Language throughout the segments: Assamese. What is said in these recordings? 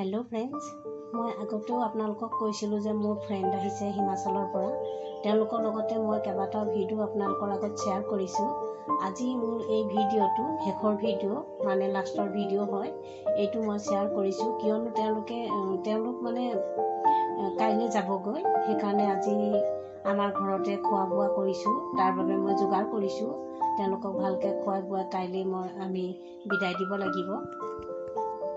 হেল্ল' ফ্ৰেণ্ডছ মই আগতেও আপোনালোকক কৈছিলোঁ যে মোৰ ফ্ৰেণ্ড আহিছে হিমাচলৰ পৰা। তেওঁলোকৰ লগতে মই কেইবাটাও ভিডিঅ' আপোনালোকৰ আগত শ্বেয়াৰ কৰিছোঁ। আজি মোৰ এই ভিডিঅ'টো শেষৰ ভিডিঅ' মানে লাষ্টৰ ভিডিঅ' হয়। এইটো মই শ্বেয়াৰ কৰিছোঁ। কিয়নো তেওঁলোকে তেওঁলোক মানে কাইলৈ যাবগৈ। সেইকাৰণে আজি আমাৰ ঘৰতে খোৱা বোৱা কৰিছোঁ। তাৰ বাবে মই যোগাৰ কৰিছোঁ। তেওঁলোকক ভালকৈ খোৱাই বোৱাই কাইলৈ মই আমি বিদায় দিব লাগিব।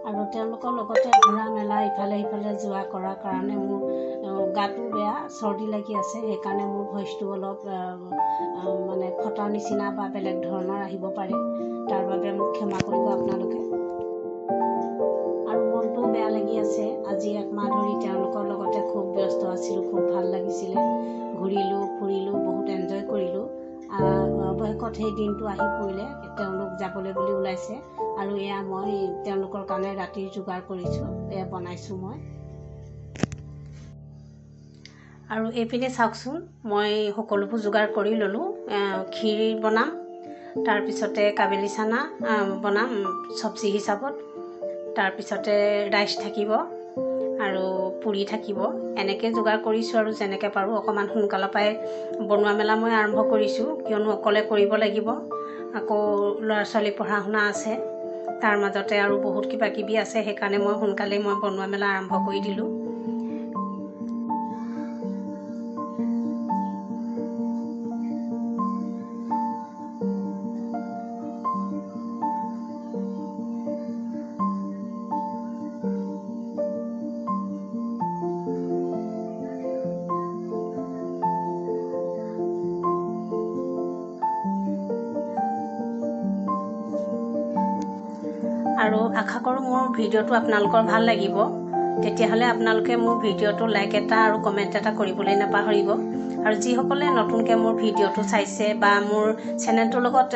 আৰু তেওঁলোকৰ লগতে ঘূৰা মেলা ইফালে সিফালে যোৱা কৰাৰ কাৰণে মোৰ গাটো বেয়া চৰ্দি লাগি আছে সেইকাৰণে মোৰ ভইচটো অলপ মানে ফটাৰ নিচিনা বা বেলেগ ধৰণৰ আহিব পাৰে। তাৰ বাবে মোক ক্ষমা কৰিব আপোনালোকে। আৰু মনটোও বেয়া লাগি আছে। আজি একমাহ ধৰি তেওঁলোকৰ লগতে খুব ব্যস্ত আছিলোঁ খুব ভাল লাগিছিলে। ঘূৰিলোঁ ফুৰিলোঁ বহুত এনজয় কৰিলোঁ। অৱশেষত সেই দিনটো আহি পৰিলে তেওঁলোক যাবলৈ বুলি ওলাইছে। আৰু এয়া মই তেওঁলোকৰ কাৰণে ৰাতিৰ যোগাৰ কৰিছোঁ এয়া বনাইছোঁ মই। আৰু এইপিনে চাওকচোন মই সকলোবোৰ যোগাৰ কৰি ল'লোঁ ক্ষীৰ বনাম তাৰপিছতে কাবেলি চানা বনাম চব্জি হিচাপত। তাৰপিছতে ৰাইচ থাকিব আৰু পুৰি থাকিব এনেকৈ যোগাৰ কৰিছোঁ আৰু যেনেকৈ পাৰোঁ অকণমান সোনকালৰ পৰাই বনোৱা মেলা মই আৰম্ভ কৰিছোঁ কিয়নো অকলে কৰিব লাগিব আকৌ ল'ৰা ছোৱালী পঢ়া শুনা আছে। তাৰ মাজতে আৰু বহুত কিবা কিবি আছে সেইকাৰণে মই সোনকালেই মই বনোৱা মেলা আৰম্ভ কৰি দিলোঁ। আৰু আশা কৰোঁ মোৰ ভিডিঅ'টো আপোনালোকৰ ভাল লাগিব। তেতিয়াহ'লে আপোনালোকে মোৰ ভিডিঅ'টো লাইক এটা আৰু কমেণ্ট এটা কৰিবলৈ নাপাহৰিব। আৰু যিসকলে নতুনকৈ মোৰ ভিডিঅ'টো চাইছে বা মোৰ চেনেলটোৰ লগত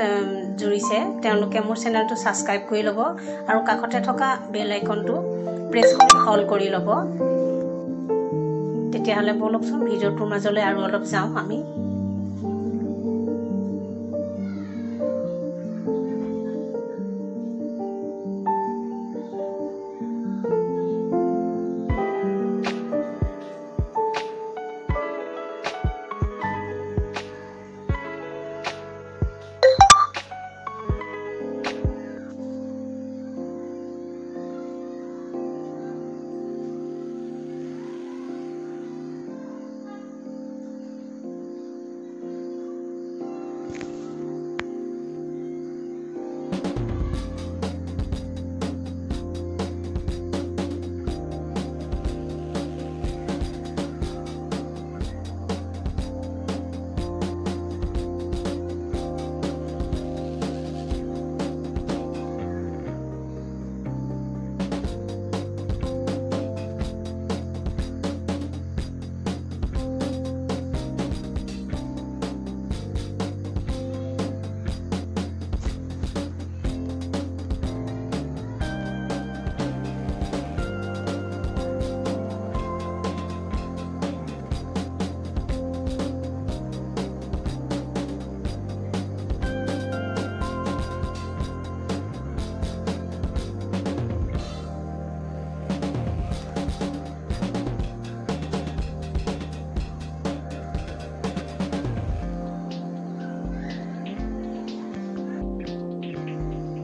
জুৰিছে তেওঁলোকে মোৰ চেনেলটো ছাবস্ক্ৰাইব কৰি ল'ব আৰু কাষতে থকা বেল আইকনটো প্ৰেছ কৰি অল কৰি ল'ব। তেতিয়াহ'লে ব'লকচোন ভিডিঅ'টোৰ মাজলৈ আৰু অলপ যাওঁ আমি।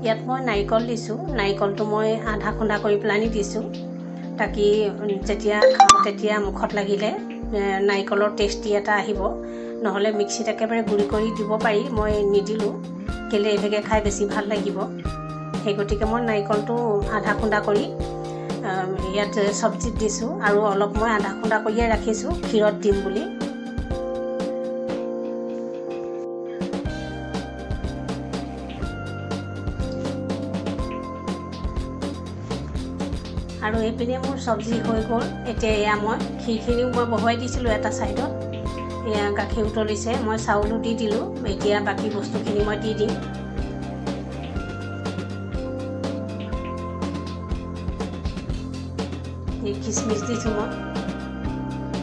ইয়াত মই নাৰিকল দিছোঁ। নাৰিকলটো মই আধা খুন্দা কৰি পেলানি দিছোঁ। তাকি যেতিয়া খাওঁ তেতিয়া মুখত লাগিলে নাৰিকলৰ টেষ্টি এটা আহিব। নহ'লে মিক্সিত একেবাৰে গুড়ি কৰি দিব পাৰি মই নিদিলোঁ। কেলৈ এইভাগে খাই বেছি ভাল লাগিব। সেই গতিকে মই নাৰিকলটো আধা খুন্দা কৰি ইয়াত চব্জিত দিছোঁ আৰু অলপ মই আধা খুন্দা কৰিয়ে ৰাখিছোঁ। ক্ষীৰত দিম বুলি। আৰু এইপিনে মোৰ চব্জি হৈ গ'ল। এতিয়া এয়া মই ক্ষীৰখিনিও মই বহুৱাই দিছিলোঁ এটা ছাইডত। এয়া গাখীৰ উতলিছে মই চাউলো দি দিলোঁ। এতিয়া বাকী বস্তুখিনি মই দি দিম। এই খিচমিচ দিছোঁ মই।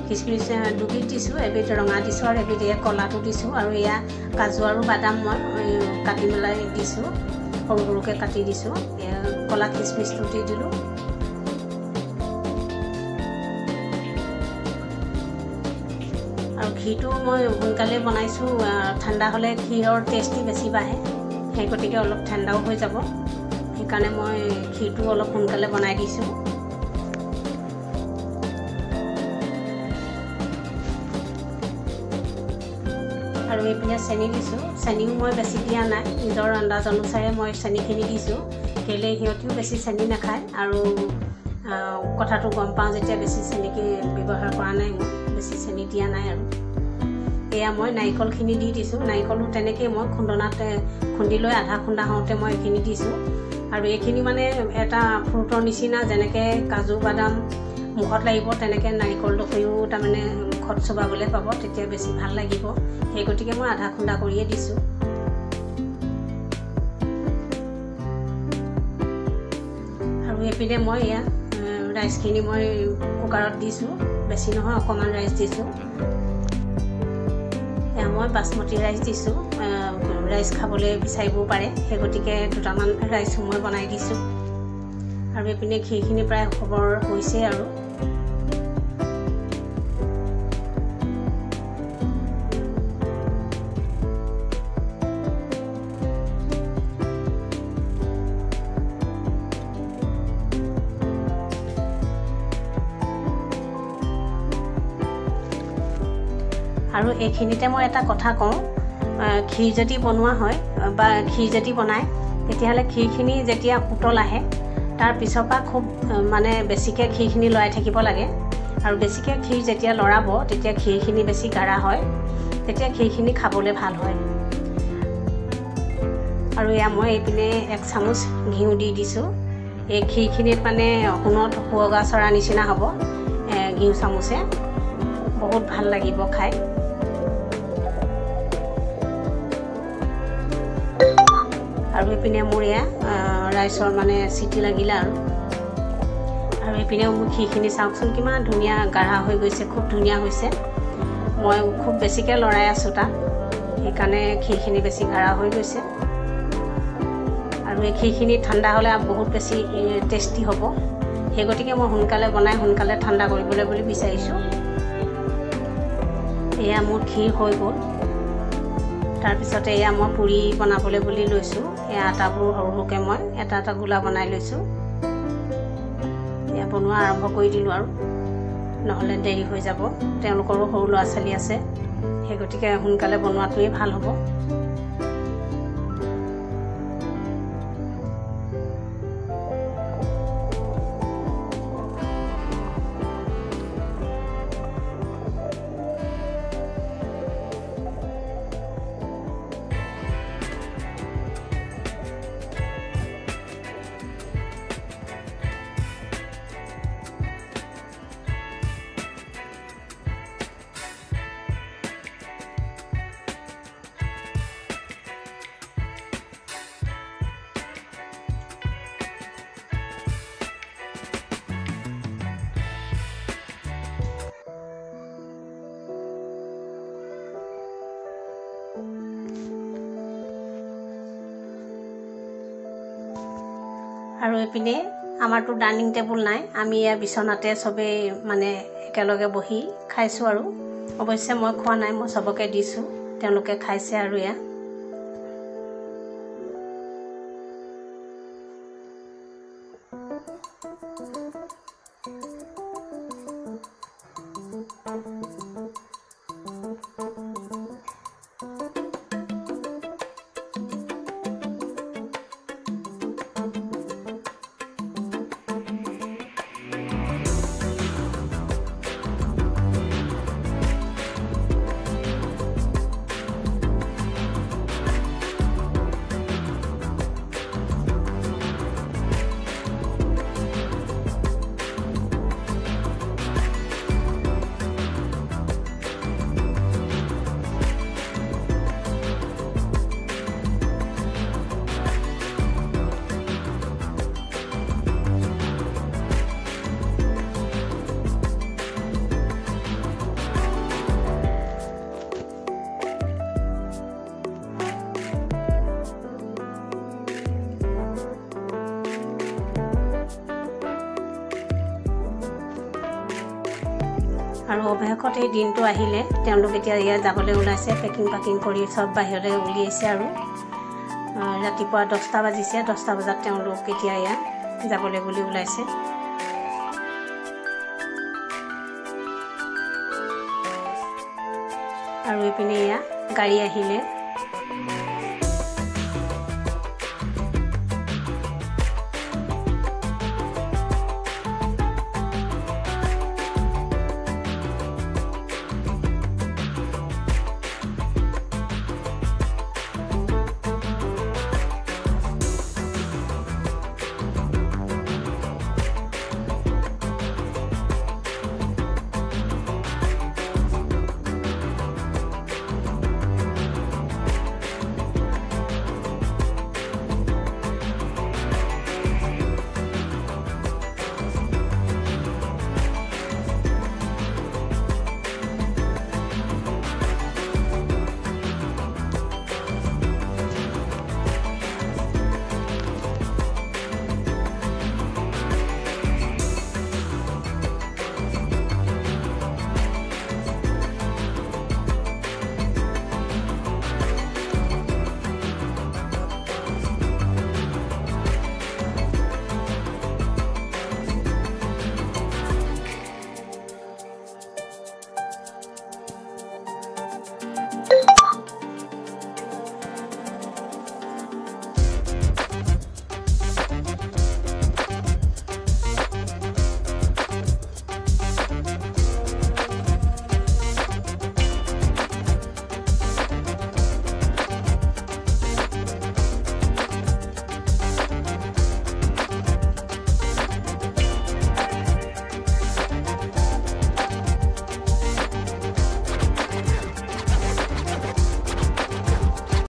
খিচমিচ দুবিধ দিছোঁ এবিধ ৰঙা দিছোঁ আৰু এবিধ এয়া ক'লাটো দিছোঁ। আৰু এয়া কাজু আৰু বাদাম মই কাটি মেলাই দিছোঁ। সৰু সৰুকৈ কাটি দিছোঁ। এয়া ক'লা খিচমিচটো দি দিলোঁ। ঘিটো মই সোনকালে বনাইছোঁ ঠাণ্ডা হ'লে ঘিৰৰ টেষ্টি বেছি বাঢ়ে। সেই গতিকে অলপ ঠাণ্ডাও হৈ যাব। সেইকাৰণে মই ঘিটো অলপ সোনকালে বনাই দিছোঁ। আৰু এইপিনে চেনি দিছোঁ। চেনিও মই বেছি দিয়া নাই। নিজৰ আন্দাজ অনুসাৰে মই চেনিখিনি দিছোঁ। কেলৈ সিহঁতিও বেছি চেনি নাখায় আৰু কথাটো গম পাওঁ যেতিয়া বেছি চেনিকে ব্যৱহাৰ কৰা নাই মই বেছি চেনি দিয়া নাই আৰু। এয়া মই নাৰিকলখিনি দি দিছোঁ। নাৰিকলো তেনেকেই মই খুন্দনাতে খুন্দি লৈ আধা খুন্দা হওঁতে মই এইখিনি দিছোঁ। আৰু এইখিনি মানে এটা ফ্ৰুটৰ নিচিনা যেনেকৈ কাজু বাদাম মুখত লাগিব তেনেকৈ নাৰিকল দখৰিও তাৰমানে মুখত চুবাবলৈ পাব তেতিয়া বেছি ভাল লাগিব। সেই গতিকে মই আধা খুন্দা কৰিয়ে দিছোঁ। আৰু এইপিনে মই এয়া ৰাইচখিনি মই কুকাৰত দিছোঁ। বেছি নহয় অকণমান ৰাইচ দিছোঁ। মই বাচমতি ৰাইচ দিছোঁ ৰাইচ খাবলৈ বিচাৰিবও পাৰে। সেই গতিকে দুটামান ৰাইচো মই বনাই দিছোঁ। আৰু এইপিনে ঘিখিনি প্ৰায় খবৰ হৈছে আৰু। আৰু এইখিনিতে মই এটা কথা কওঁ ক্ষীৰ যদি বনোৱা হয় বা ক্ষীৰ যদি বনায় তেতিয়াহ'লে ক্ষীৰখিনি যেতিয়া উতল আহে তাৰ পিছৰ পৰা খুব মানে বেছিকৈ ক্ষীৰখিনি লৰাই থাকিব লাগে। আৰু বেছিকৈ ক্ষীৰ যেতিয়া লৰাব তেতিয়া ক্ষীৰখিনি বেছি গাঢ়া হয় তেতিয়া ক্ষীৰখিনি খাবলৈ ভাল হয়। আৰু এয়া মই এইপিনে এক চামুচ ঘিউ দি দিছোঁ। এই ক্ষীৰখিনিত মানে সোণত শুৱগা চৰা নিচিনা হ'ব ঘিউ চামুচে। বহুত ভাল লাগিব খাই। আৰু এইপিনে মোৰ এয়া ৰাইচৰ মানে চিটি লাগিলে আৰু। আৰু এইপিনেও মোৰ ক্ষীৰখিনি চাওকচোন কিমান ধুনীয়া গাঢ়া হৈ গৈছে খুব ধুনীয়া হৈছে। মই খুব বেছিকৈ লৰাই আছোঁ তাত সেইকাৰণে ক্ষীৰখিনি বেছি গাঢ়া হৈ গৈছে। আৰু এই ক্ষীৰখিনি ঠাণ্ডা হ'লে বহুত বেছি টেষ্টি হ'ব। সেই গতিকে মই সোনকালে বনাই সোনকালে ঠাণ্ডা কৰিবলৈ বুলি বিচাৰিছোঁ। এয়া মোৰ ক্ষীৰ হৈ গ'ল। তাৰপিছতে এয়া মই পুৰি বনাবলৈ বুলি লৈছোঁ। এয়া আটাবোৰ সৰু সৰুকৈ মই এটা এটা গোলা বনাই লৈছোঁ। এয়া বনোৱা আৰম্ভ কৰি দিলোঁ আৰু। নহ'লে দেৰি হৈ যাব। তেওঁলোকৰো সৰু ল'ৰা ছোৱালী আছে। সেই গতিকে সোনকালে বনোৱাটোৱেই ভাল হ'ব। আৰু এইপিনে আমাৰতো ডাইনিং টেবুল নাই আমি ইয়াৰ বিচনাতে চবেই মানে একেলগে বহি খাইছোঁ আৰু। অৱশ্যে মই খোৱা নাই মই চবকে দিছোঁ তেওঁলোকে খাইছে আৰু এয়া। আৰু অৱশেষত এই দিনটো আহিলে তেওঁলোক এতিয়া ইয়াত যাবলৈ ওলাইছে পেকিং পাকিং কৰি চব বাহিৰলৈ উলিয়াইছে আৰু। ৰাতিপুৱা দহটা বাজিছে দহটা বজাত তেওঁলোক এতিয়া ইয়াত যাবলৈ বুলি ওলাইছে। আৰু এইপিনে এয়া গাড়ী আহিলে।